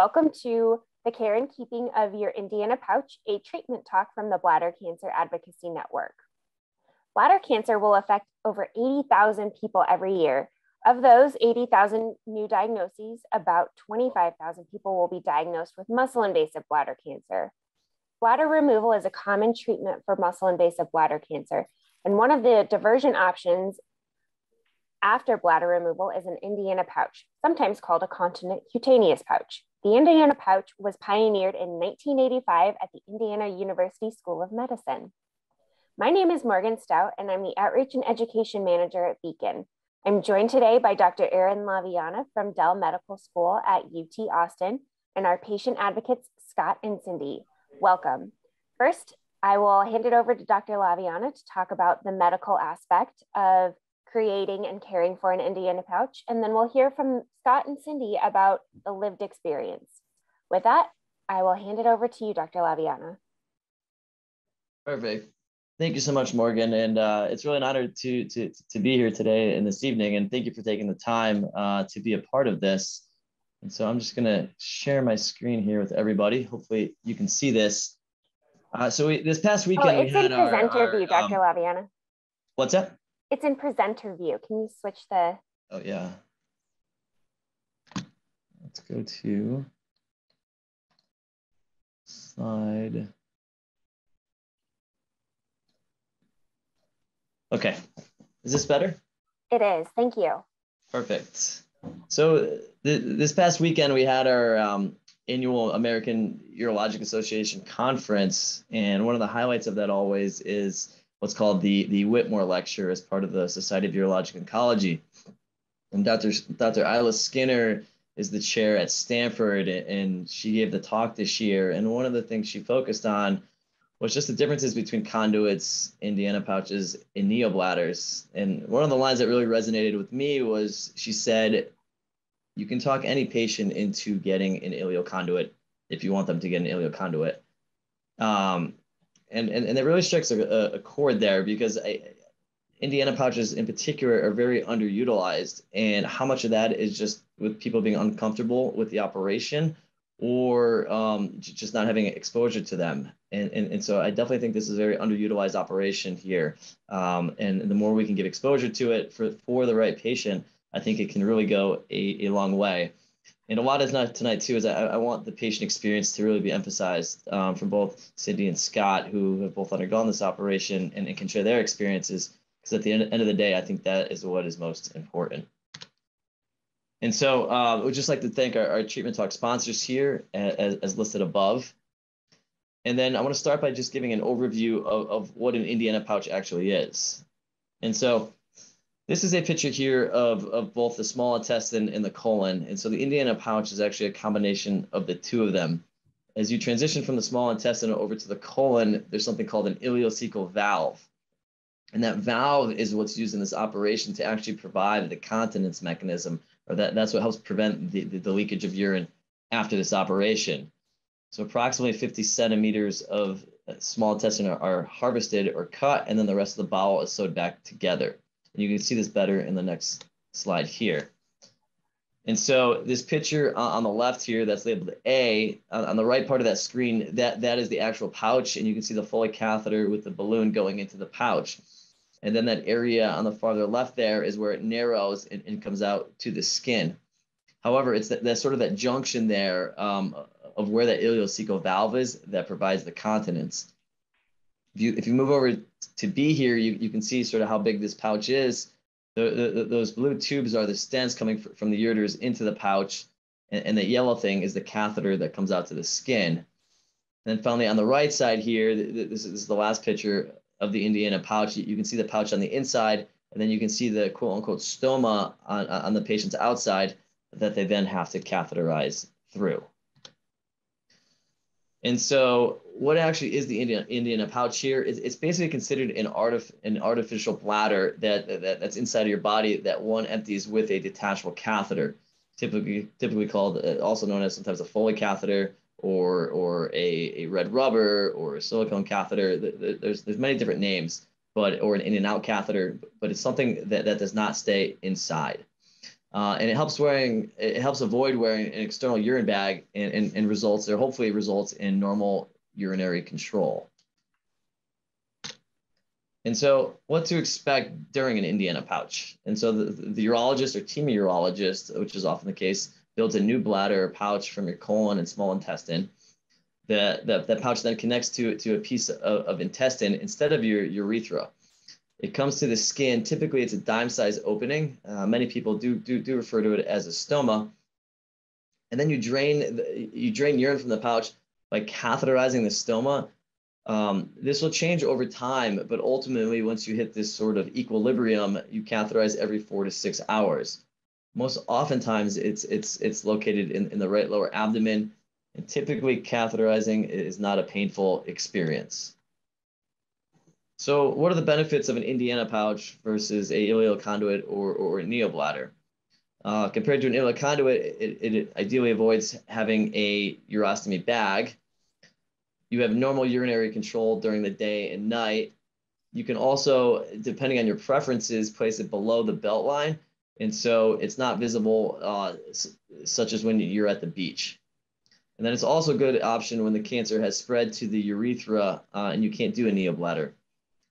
Welcome to the care and keeping of your Indiana pouch, a treatment talk from the Bladder Cancer Advocacy Network. Bladder cancer will affect over 80,000 people every year. Of those 80,000 new diagnoses, about 25,000 people will be diagnosed with muscle invasive bladder cancer. Bladder removal is a common treatment for muscle invasive bladder cancer, and one of the diversion options after bladder removal is an Indiana pouch, sometimes called a continent cutaneous pouch. The Indiana pouch was pioneered in 1985 at the Indiana University School of Medicine. My name is Morgan Stout, and I'm the Outreach and Education Manager at BCAN. I'm joined today by Dr. Aaron Laviana from Dell Medical School at UT Austin and our patient advocates, Scott and Cindy. Welcome. First, I will hand it over to Dr. Laviana to talk about the medical aspect of creating and caring for an Indiana pouch. And then we'll hear from Scott and Cindy about the lived experience. With that, I will hand it over to you, Dr. Laviana. Perfect. Thank you so much, Morgan. And uh, it's really an honor to, to, to be here today and this evening. And thank you for taking the time uh, to be a part of this. And so I'm just going to share my screen here with everybody. Hopefully you can see this. Uh, so we, this past oh, weekend, oh, it's we in presenter our, view, Dr. Um, Laviana. What's that? It's in presenter view. Can you switch the? Oh yeah. Let's go to slide. Okay, is this better? It is, thank you. Perfect. So th this past weekend we had our um, annual American Urologic Association conference, and one of the highlights of that always is what's called the, the Whitmore Lecture as part of the Society of Urologic Oncology. And Dr. Dr. Eila Skinner is the chair at Stanford, and she gave the talk this year. And one of the things she focused on was just the differences between conduits, Indiana pouches, and neobladders. And one of the lines that really resonated with me was she said, You can talk any patient into getting an ileal conduit if you want them to get an ileal conduit. Um, and and, and it really strikes a, a chord there because I, Indiana pouches in particular are very underutilized, and how much of that is just with people being uncomfortable with the operation, or um, just not having exposure to them. And, and, and so I definitely think this is a very underutilized operation here. Um, and the more we can give exposure to it for, for the right patient, I think it can really go a, a long way and a lot is not tonight too is I, I want the patient experience to really be emphasized um, from both Cindy and Scott, who have both undergone this operation and, and can share their experiences. Because at the end, end of the day, I think that is what is most important. And so uh, we would just like to thank our, our treatment talk sponsors here as, as listed above. And then I want to start by just giving an overview of, of what an Indiana pouch actually is. And so this is a picture here of, of both the small intestine and the colon. And so the Indiana pouch is actually a combination of the two of them. As you transition from the small intestine over to the colon, there's something called an ileocecal valve. And that valve is what's used in this operation to actually provide the continence mechanism, or that, that's what helps prevent the, the, the leakage of urine after this operation. So approximately 50 centimeters of uh, small intestine are, are harvested or cut, and then the rest of the bowel is sewed back together. And you can see this better in the next slide here. And so this picture on the left here that's labeled A, on the right part of that screen, that, that is the actual pouch. And you can see the Foley catheter with the balloon going into the pouch. And then that area on the farther left there is where it narrows and, and comes out to the skin. However, it's that, that sort of that junction there um, of where that ileocecal valve is that provides the continence if you if you move over to B here, you, you can see sort of how big this pouch is. The, the, those blue tubes are the stents coming from the ureters into the pouch, and, and the yellow thing is the catheter that comes out to the skin. And then finally, on the right side here, this is the last picture of the Indiana pouch. You can see the pouch on the inside, and then you can see the quote unquote stoma on, on the patient's outside that they then have to catheterize through. And so what actually is the Indian Indiana pouch here? It's, it's basically considered an, artif- an artificial bladder that, that, that's inside of your body that one empties with a detachable catheter, typically typically called uh, also known as sometimes a Foley catheter or or a, a red rubber or a silicone catheter. There's there's many different names, but or an in and out catheter, but it's something that, that does not stay inside. Uh, and it helps wearing it helps avoid wearing an external urine bag and, and, and results or hopefully results in normal urinary control. And so what to expect during an Indiana pouch. And so the, the urologist or team urologist, which is often the case, builds a new bladder or pouch from your colon and small intestine. The, the, that pouch then connects to, to a piece of, of intestine instead of your urethra. It comes to the skin. Typically, it's a dime-sized opening. Uh, many people do, do, do refer to it as a stoma. And then you drain, you drain urine from the pouch by catheterizing the stoma um, this will change over time, but ultimately, once you hit this sort of equilibrium, you catheterize every four to six hours. Most oftentimes, it's it's it's located in, in the right lower abdomen, and typically catheterizing is not a painful experience. So, what are the benefits of an Indiana pouch versus a ileal conduit or, or a neobladder? Uh, compared to an ileal conduit, it, it ideally avoids having a urostomy bag, you have normal urinary control during the day and night. You can also, depending on your preferences, place it below the belt line. And so it's not visible, uh, such as when you're at the beach. And then it's also a good option when the cancer has spread to the urethra uh, and you can't do a neobladder.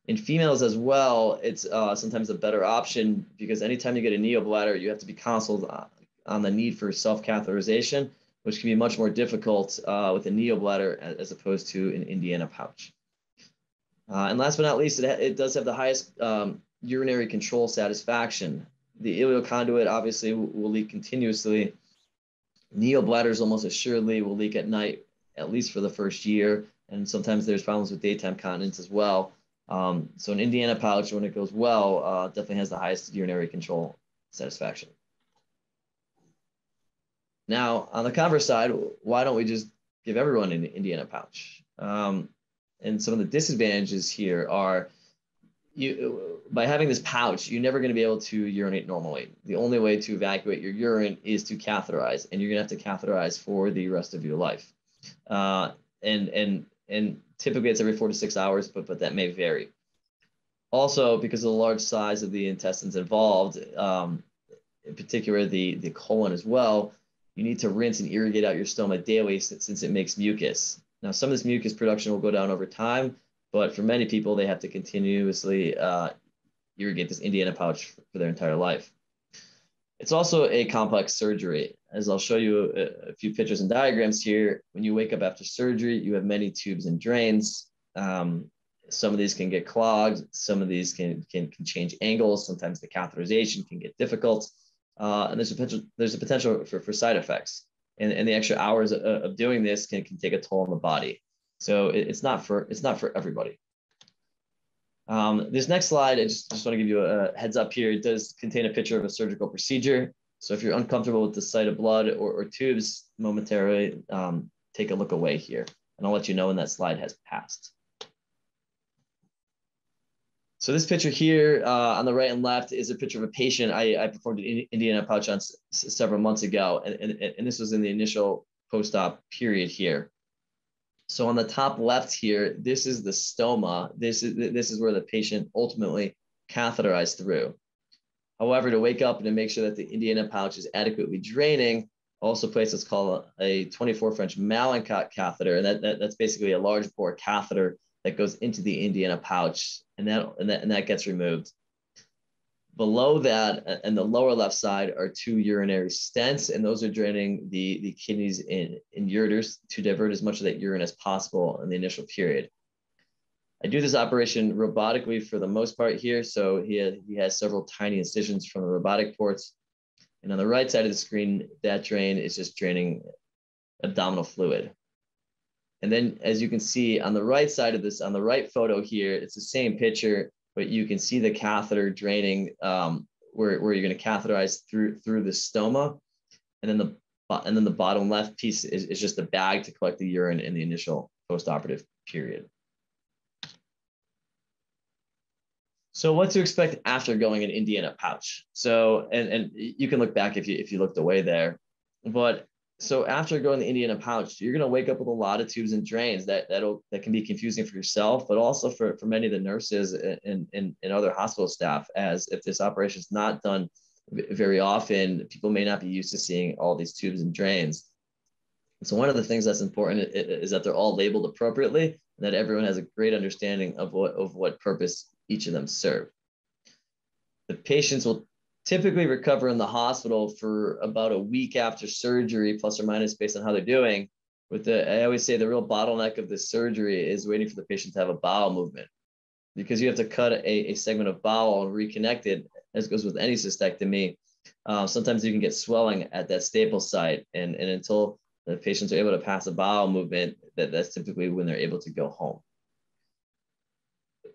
In females as well, it's uh, sometimes a better option because anytime you get a neobladder, you have to be counseled on the need for self catheterization which can be much more difficult uh, with a neobladder as opposed to an Indiana pouch. Uh, and last but not least, it, it does have the highest um, urinary control satisfaction. The ileal conduit obviously will leak continuously. Neobladders almost assuredly will leak at night, at least for the first year. And sometimes there's problems with daytime continence as well. Um, so an Indiana pouch, when it goes well, uh, definitely has the highest urinary control satisfaction. Now, on the converse side, why don't we just give everyone an Indiana pouch? Um, and some of the disadvantages here are you by having this pouch, you're never going to be able to urinate normally. The only way to evacuate your urine is to catheterize, and you're going to have to catheterize for the rest of your life. Uh, and and and typically it's every four to six hours, but but that may vary. Also, because of the large size of the intestines involved, um, in particular the the colon as well, you need to rinse and irrigate out your stoma daily since it makes mucus. Now, some of this mucus production will go down over time, but for many people, they have to continuously uh, irrigate this Indiana pouch for their entire life. It's also a complex surgery. As I'll show you a, a, few pictures and diagrams here, when you wake up after surgery, you have many tubes and drains. Um, some of these can get clogged. Some of these can, can, can change angles. Sometimes the catheterization can get difficult uh, and there's a potential there's a potential for, for side effects and, and the extra hours of, of doing this can, can take a toll on the body so it, it's not for it's not for everybody um, this next slide i just, just want to give you a heads up here. It does contain a picture of a surgical procedure. So if you're uncomfortable with the sight of blood or, or tubes momentarily um, take a look away here and i'll let you know when that slide has passed. So this picture here uh, on the right and left is a picture of a patient. I, I performed an Indiana pouch on several months ago, and, and, and this was in the initial post-op period here. So on the top left here, this is the stoma. This is this is where the patient ultimately catheterized through. However, to wake up and to make sure that the Indiana pouch is adequately draining, also place what's called a, 24 French Malecot catheter, and that, that, that's basically a large bore catheter that goes into the Indiana pouch, and that and that, and that gets removed. Below that, and the lower left side, are two urinary stents, and those are draining the, the kidneys in, in ureters to divert as much of that urine as possible in the initial period. I do this operation robotically for the most part here. So he, he has several tiny incisions from the robotic ports. And on the right side of the screen, that drain is just draining abdominal fluid. And then as you can see on the right side of this, on the right photo here, it's the same picture, but you can see the catheter draining um, where, where you're going to catheterize through through the stoma. And then the and then the bottom left piece is, is just a bag to collect the urine in the initial postoperative period. So what to expect after going an Indiana pouch? So, and, and you can look back if you, if you looked away there, but so mm-hmm. after going the Indiana pouch, you're going to wake up with a lot of tubes and drains that that'll that can be confusing for yourself, but also for, for many of the nurses and, and, and other hospital staff. As if this operation is not done very often people may not be used to seeing all these tubes and drains. So one of the things that's important is that they're all labeled appropriately and that everyone has a great understanding of what, of what purpose each of them serve. The patients will typically recover in the hospital for about a week after surgery, plus or minus based on how they're doing. With the, I always say the real bottleneck of the surgery is waiting for the patient to have a bowel movement because you have to cut a, a segment of bowel and reconnect it, as goes with any cystectomy. Uh, sometimes you can get swelling at that staple site, and, and until the patients are able to pass a bowel movement, that, that's typically when they're able to go home.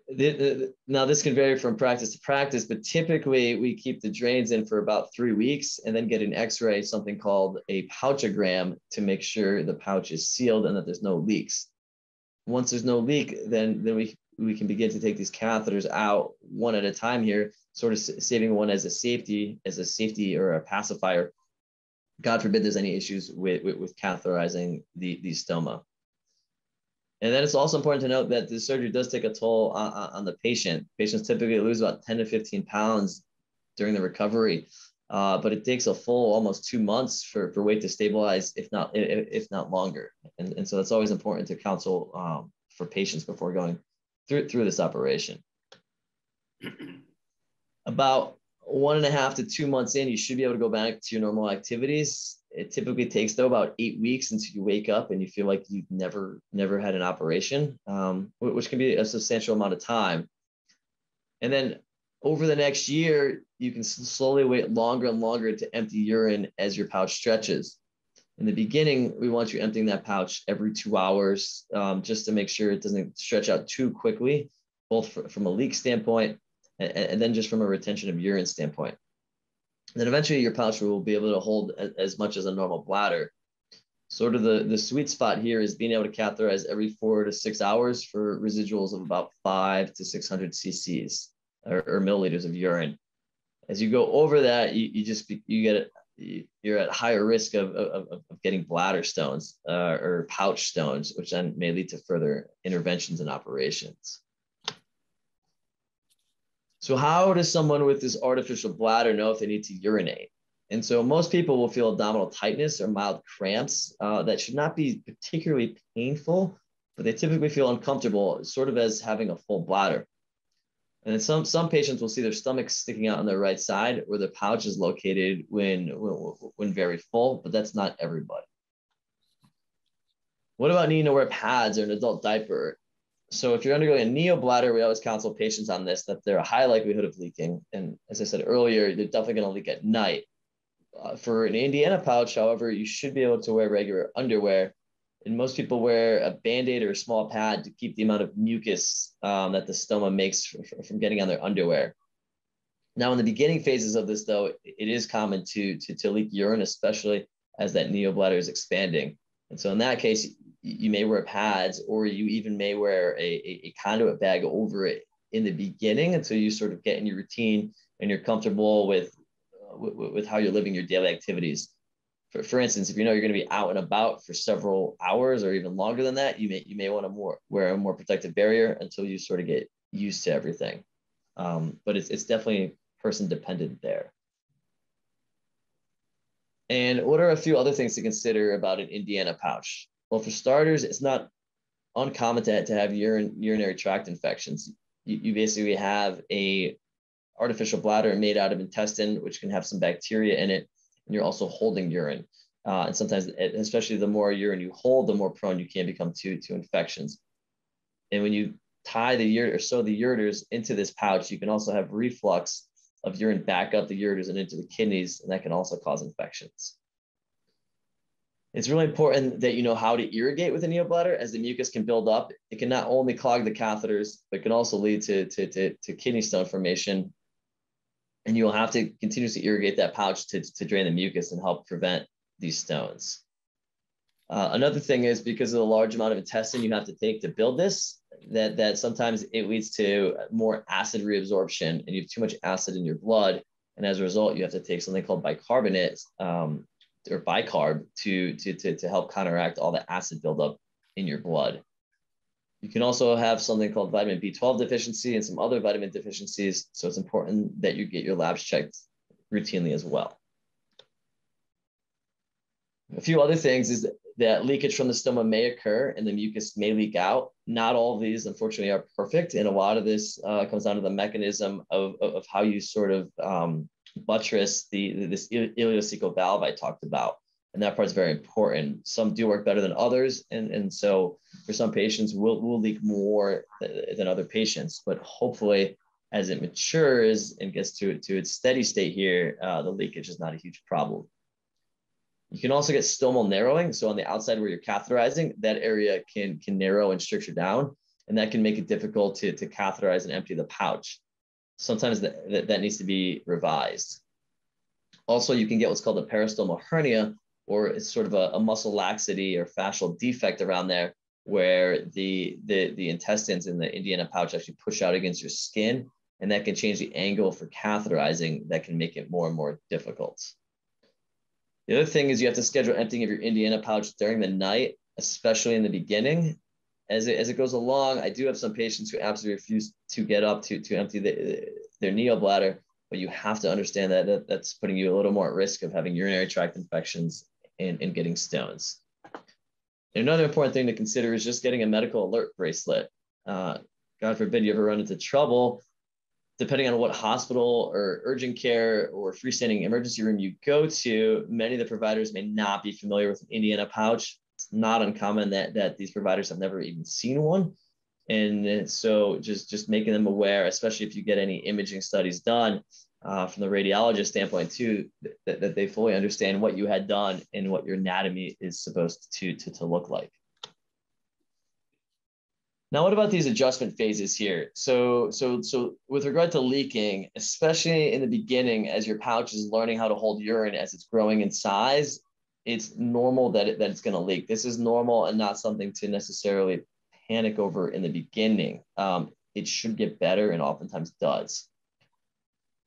Now this can vary from practice to practice, but typically we keep the drains in for about three weeks and then get an x-ray, something called a pouchogram to make sure the pouch is sealed and that there's no leaks. Once there's no leak, then, then we, we can begin to take these catheters out one at a time here, sort of saving one as a safety, as a safety or a pacifier God forbid there's any issues with, with, with catheterizing the, the stoma. And then it's also important to note that the surgery does take a toll on, on the patient. Patients typically lose about 10 to 15 pounds during the recovery, uh, but it takes a full almost two months for, for weight to stabilize, if not if not longer. And, and so that's always important to counsel um, for patients before going through, through this operation. About one and a half to two months in, you should be able to go back to your normal activities. It typically takes though about eight weeks until you wake up and you feel like you've never never had an operation, um, which can be a substantial amount of time. And then over the next year, you can slowly wait longer and longer to empty urine as your pouch stretches. In the beginning, we want you emptying that pouch every two hours um, just to make sure it doesn't stretch out too quickly, both for, from a leak standpoint and, and then just from a retention of urine standpoint. Then eventually your pouch will be able to hold as much as a normal bladder. Sort of the, the sweet spot here is being able to catheterize every four to six hours for residuals of about five to 600 cc's or, or milliliters of urine. As you go over that, you, you just, you get, you're at higher risk of, of, of getting bladder stones uh, or pouch stones, which then may lead to further interventions and operations. So how does someone with this artificial bladder know if they need to urinate? And so most people will feel abdominal tightness or mild cramps uh, that should not be particularly painful, but they typically feel uncomfortable, sort of as having a full bladder. And some, some patients will see their stomach sticking out on their right side where the pouch is located when, when, when very full, but that's not everybody. What about needing to wear pads or an adult diaper? So if you're undergoing a neobladder, we always counsel patients on this that they're a high likelihood of leaking. And as I said earlier, they're definitely going to leak at night. Uh, for an Indiana pouch, however, you should be able to wear regular underwear. And most people wear a band-aid or a small pad to keep the amount of mucus um, that the stoma makes from, from getting on their underwear. Now, in the beginning phases of this, though, it is common to, to, to leak urine, especially as that neobladder is expanding. And so in that case, you may wear pads or you even may wear a, a, conduit bag over it in the beginning until you sort of get in your routine and you're comfortable with, uh, with, with, how you're living your daily activities. For, for instance, if you know you're going to be out and about for several hours or even longer than that, you may, you may want to more, wear a more protective barrier until you sort of get used to everything. Um, but it's, it's definitely person dependent there. And what are a few other things to consider about an Indiana pouch? Well, for starters, it's not uncommon to, to have urine, urinary tract infections. You, you basically have a artificial bladder made out of intestine, which can have some bacteria in it, and you're also holding urine. Uh, and sometimes, especially the more urine you hold, the more prone you can become to, to infections. And when you tie the ureter or sew the ureters into this pouch, you can also have reflux of urine back up the ureters and into the kidneys, and that can also cause infections. It's really important that you know how to irrigate with a neobladder as the mucus can build up. It can not only clog the catheters, but can also lead to, to, to, to kidney stone formation. And you'll have to continuously irrigate that pouch to, to drain the mucus and help prevent these stones. Uh, another thing is because of the large amount of intestine you have to take to build this, that, that sometimes it leads to more acid reabsorption and you have too much acid in your blood. And as a result, you have to take something called bicarbonate um, or bicarb to, to, to, to help counteract all the acid buildup in your blood. You can also have something called vitamin B12 deficiency and some other vitamin deficiencies. So it's important that you get your labs checked routinely as well. A few other things is that leakage from the stoma may occur and the mucus may leak out. Not all of these, unfortunately, are perfect. And a lot of this uh, comes down to the mechanism of, of, of how you sort of um, buttress the, this ileocecal valve I talked about. And that part is very important. Some do work better than others. And, and so for some patients, will will leak more than other patients. But hopefully, as it matures and gets to, to its steady state here, uh, the leakage is not a huge problem. You can also get stomal narrowing. So on the outside where you're catheterizing, that area can, can narrow and stricture down, and that can make it difficult to, to catheterize and empty the pouch. Sometimes that, that, needs to be revised. Also, you can get what's called a peristomal hernia, or it's sort of a, a muscle laxity or fascial defect around there, where the, the, the intestines in the Indiana pouch actually push out against your skin, and that can change the angle for catheterizing that can make it more and more difficult. The other thing is you have to schedule emptying of your Indiana pouch during the night, especially in the beginning. As it, as it goes along, I do have some patients who absolutely refuse to get up to, to empty the, their neobladder, but you have to understand that, that that's putting you a little more at risk of having urinary tract infections and, and getting stones. Another important thing to consider is just getting a medical alert bracelet. Uh, God forbid you ever run into trouble depending on what hospital or urgent care or freestanding emergency room you go to, many of the providers may not be familiar with an Indiana pouch. It's not uncommon that, that these providers have never even seen one. And so just, just making them aware, especially if you get any imaging studies done uh, from the radiologist standpoint too, that, that they fully understand what you had done and what your anatomy is supposed to, to, to look like. Now, what about these adjustment phases here? So, so, so with regard to leaking, especially in the beginning, as your pouch is learning how to hold urine as it's growing in size, it's normal that, it, that it's going to leak. This is normal and not something to necessarily panic over in the beginning. Um, it should get better and oftentimes does.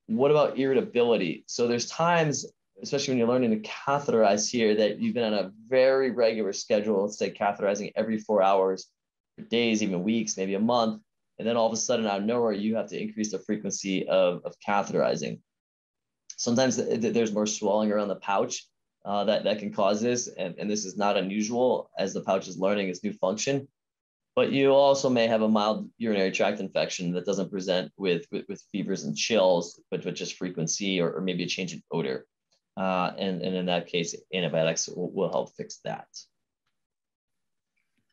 What about irritability? So there's times, especially when you're learning to catheterize here, that you've been on a very regular schedule, let's say catheterizing every four hours for days, even weeks, maybe a month. And then all of a sudden, out of nowhere, you have to increase the frequency of, of catheterizing. Sometimes there's more swelling around the pouch uh, that, that can cause this. And, and this is not unusual as the pouch is learning its new function. But you also may have a mild urinary tract infection that doesn't present with, with, with fevers and chills, but with just frequency or, or maybe a change in odor. Uh, and, and in that case, antibiotics will, will help fix that.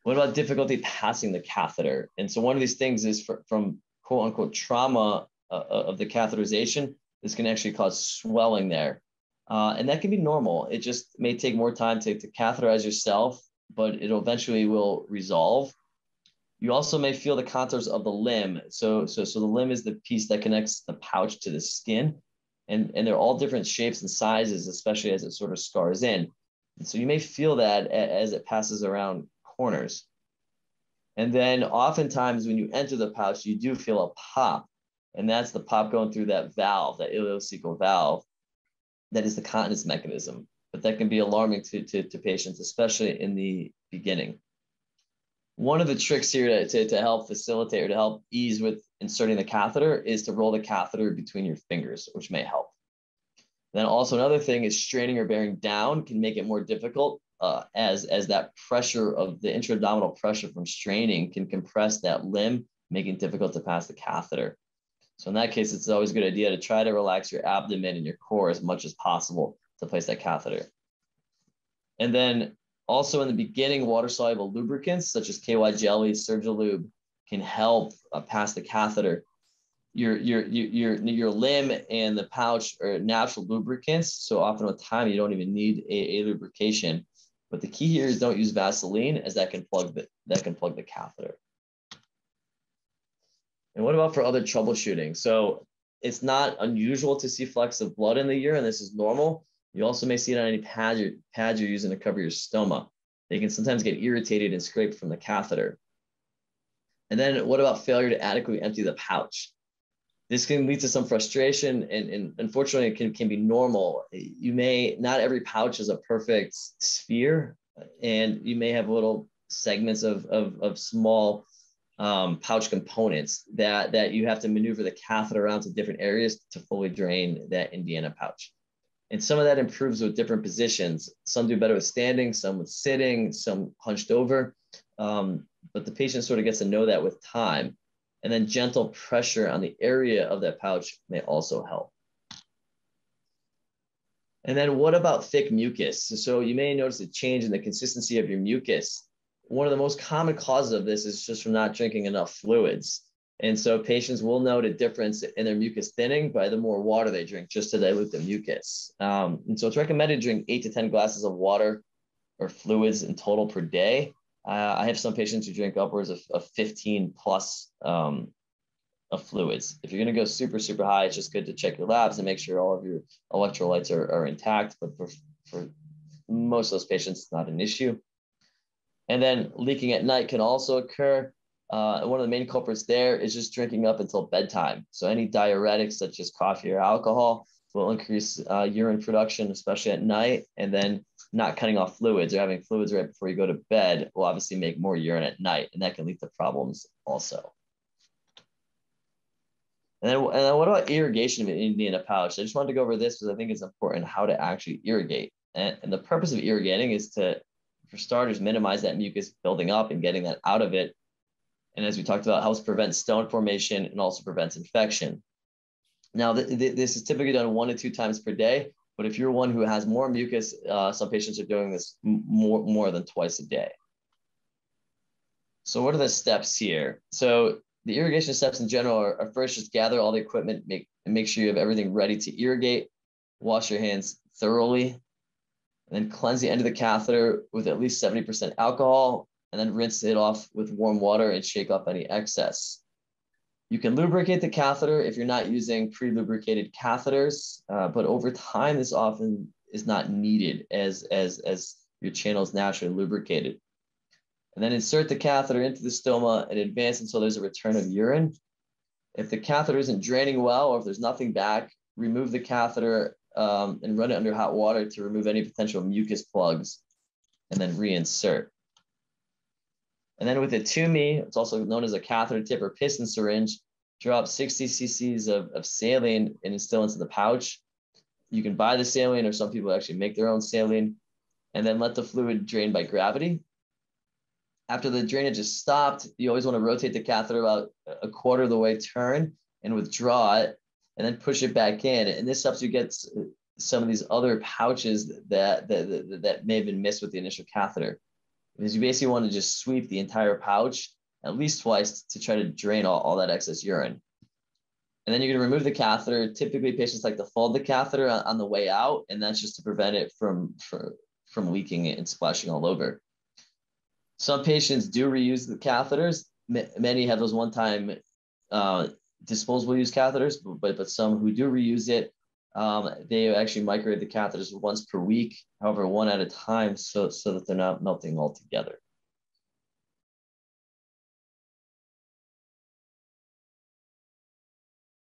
What about difficulty passing the catheter? And so one of these things is for, from quote unquote trauma uh, uh, of the catheterization. This can actually cause swelling there. Uh, and that can be normal. It just may take more time to, to catheterize yourself, but it eventually will resolve. You also may feel the contours of the limb. So, so, so the limb is the piece that connects the pouch to the skin. And, and they're all different shapes and sizes, especially as it sort of scars in. And so you may feel that as it passes around corners. And then oftentimes when you enter the pouch, you do feel a pop. And that's the pop going through that valve, that ileocecal valve, that is the continence mechanism. But that can be alarming to, to, to patients, especially in the beginning. One of the tricks here to, to, to help facilitate or to help ease with inserting the catheter is to roll the catheter between your fingers, which may help. Then also another thing is straining or bearing down can make it more difficult uh, as as that pressure of the intra-abdominal pressure from straining can compress that limb, making it difficult to pass the catheter. So in that case, it's always a good idea to try to relax your abdomen and your core as much as possible to place that catheter. And then also in the beginning, water-soluble lubricants such as KY jelly, Surgilube can help uh, pass the catheter. Your, your, your, your limb and the pouch are natural lubricants. So often with time, you don't even need a, a lubrication. But the key here is don't use Vaseline as that can plug the, that can plug the catheter. And what about for other troubleshooting? So it's not unusual to see flecks of blood in the urine. This is normal. You also may see it on any pad you're, pad you're using to cover your stoma. They can sometimes get irritated and scraped from the catheter. And then what about failure to adequately empty the pouch? this can lead to some frustration and, and unfortunately it can, can be normal you may not every pouch is a perfect sphere and you may have little segments of, of, of small um, pouch components that, that you have to maneuver the catheter around to different areas to fully drain that Indiana pouch. And some of that improves with different positions. Some do better with standing, some with sitting, some hunched over. Um, but the patient sort of gets to know that with time. And then gentle pressure on the area of that pouch may also help. And then what about thick mucus? So you may notice a change in the consistency of your mucus. One of the most common causes of this is just from not drinking enough fluids. And so patients will note a difference in their mucus thinning by the more water they drink just to dilute the mucus. Um, and so it's recommended to drink eight to 10 glasses of water or fluids in total per day. Uh, I have some patients who drink upwards of, of 15 plus um, of fluids. If you're going to go super, super high, it's just good to check your labs and make sure all of your electrolytes are, are intact. But for, for most of those patients, it's not an issue. And then leaking at night can also occur. Uh, one of the main culprits there is just drinking up until bedtime. So any diuretics such as coffee or alcohol will increase uh, urine production, especially at night. And then not cutting off fluids or having fluids right before you go to bed will obviously make more urine at night, and that can lead to problems also. And then, and then what about irrigation of an Indiana pouch? I just wanted to go over this because I think it's important how to actually irrigate. And, and the purpose of irrigating is to, for starters, minimize that mucus building up and getting that out of it. And as we talked about, helps prevent stone formation and also prevents infection. Now, th th this is typically done one to two times per day, but if you're one who has more mucus, uh, some patients are doing this more, more than twice a day. So what are the steps here? So the irrigation steps in general are, are first just gather all the equipment, make and make sure you have everything ready to irrigate. Wash your hands thoroughly, and then cleanse the end of the catheter with at least 70% alcohol, and then rinse it off with warm water and shake off any excess. You can lubricate the catheter if you're not using pre-lubricated catheters, uh, but over time, this often is not needed as, as, as your channel is naturally lubricated and then insert the catheter into the stoma and advance until there's a return of urine. If the catheter isn't draining well or if there's nothing back, remove the catheter um, and run it under hot water to remove any potential mucus plugs and then reinsert. And then with a Toomey, it's also known as a catheter tip or piston syringe, drop 60 cc's of, of saline and instill into the pouch. You can buy the saline or some people actually make their own saline and then let the fluid drain by gravity after the drainage is stopped, you always want to rotate the catheter about a quarter of the way turn and withdraw it and then push it back in. And this helps you get some of these other pouches that, that, that, that may have been missed with the initial catheter. Because you basically want to just sweep the entire pouch at least twice to try to drain all, all that excess urine. And then you're going to remove the catheter. Typically, patients like to fold the catheter on, on the way out, and that's just to prevent it from, from, from leaking and splashing all over. Some patients do reuse the catheters. many have those one-time uh, disposable use catheters, but, but some who do reuse it, um, they actually microwave the catheters once per week, however, one at a time, so, so that they're not melting altogether.